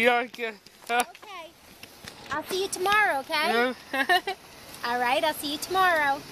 Yeah, okay. Okay. I'll see you tomorrow, okay? All right, I'll see you tomorrow.